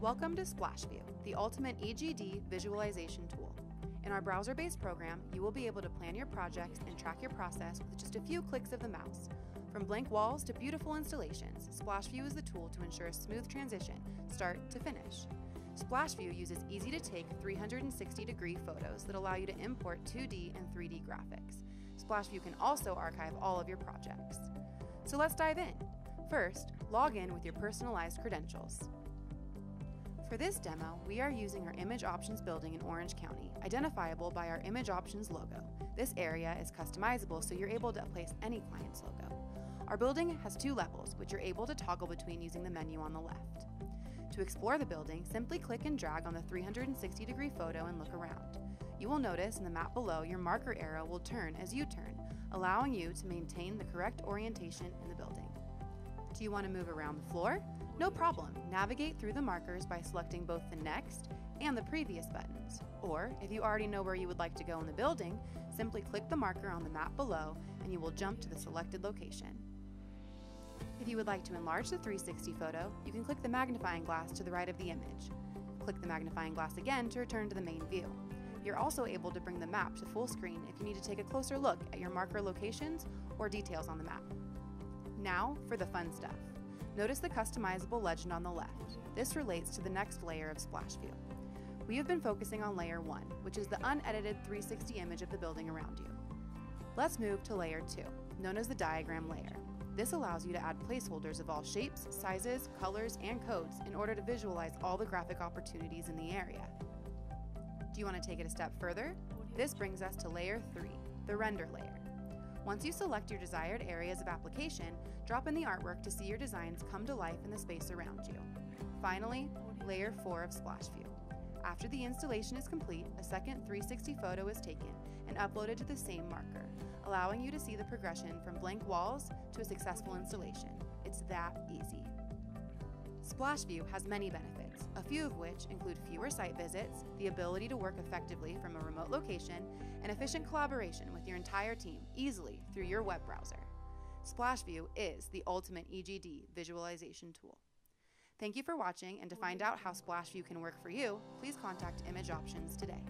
Welcome to SplashView, the ultimate EGD visualization tool. In our browser-based program, you will be able to plan your projects and track your process with just a few clicks of the mouse. From blank walls to beautiful installations, SplashView is the tool to ensure a smooth transition, start to finish. SplashView uses easy-to-take 360-degree photos that allow you to import 2D and 3D graphics. SplashView can also archive all of your projects. So let's dive in. First, log in with your personalized credentials. For this demo, we are using our Image Options building in Orange County, identifiable by our Image Options logo. This area is customizable so you're able to place any client's logo. Our building has two levels, which you're able to toggle between using the menu on the left. To explore the building, simply click and drag on the 360 degree photo and look around. You will notice in the map below your marker arrow will turn as you turn, allowing you to maintain the correct orientation in the building. Do you want to move around the floor? No problem. Navigate through the markers by selecting both the next and the previous buttons. Or, if you already know where you would like to go in the building, simply click the marker on the map below and you will jump to the selected location. If you would like to enlarge the 360 photo, you can click the magnifying glass to the right of the image. Click the magnifying glass again to return to the main view. You're also able to bring the map to full screen if you need to take a closer look at your marker locations or details on the map. Now for the fun stuff. Notice the customizable legend on the left. This relates to the next layer of Splash View. We have been focusing on layer 1, which is the unedited 360 image of the building around you. Let's move to layer 2, known as the diagram layer. This allows you to add placeholders of all shapes, sizes, colors, and codes in order to visualize all the graphic opportunities in the area. Do you want to take it a step further? This brings us to layer 3, the render layer. Once you select your desired areas of application, drop in the artwork to see your designs come to life in the space around you. Finally, layer 4 of Splash View. After the installation is complete, a second 360 photo is taken and uploaded to the same marker, allowing you to see the progression from blank walls to a successful installation. It's that easy. SplashView has many benefits, a few of which include fewer site visits, the ability to work effectively from a remote location, and efficient collaboration with your entire team easily through your web browser. SplashView is the ultimate EGD visualization tool. Thank you for watching, and to find out how SplashView can work for you, please contact Image Options today.